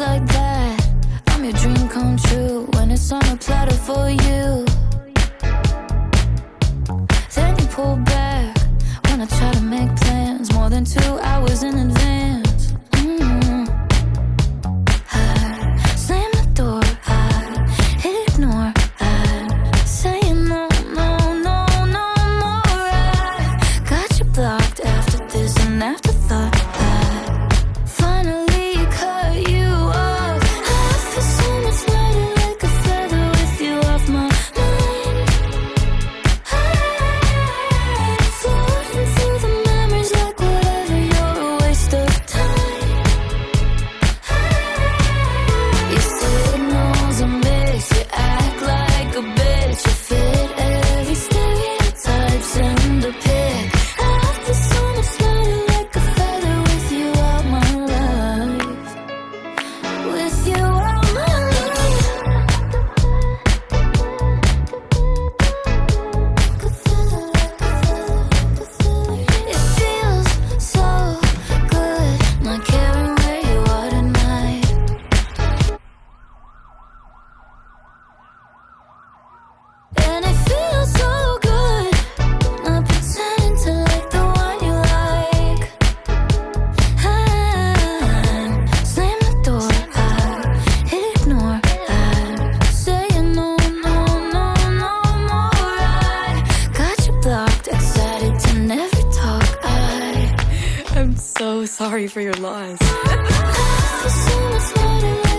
like that. I'm your dream come true When it's on a platter for you. Then you pull back. so sorry for your loss.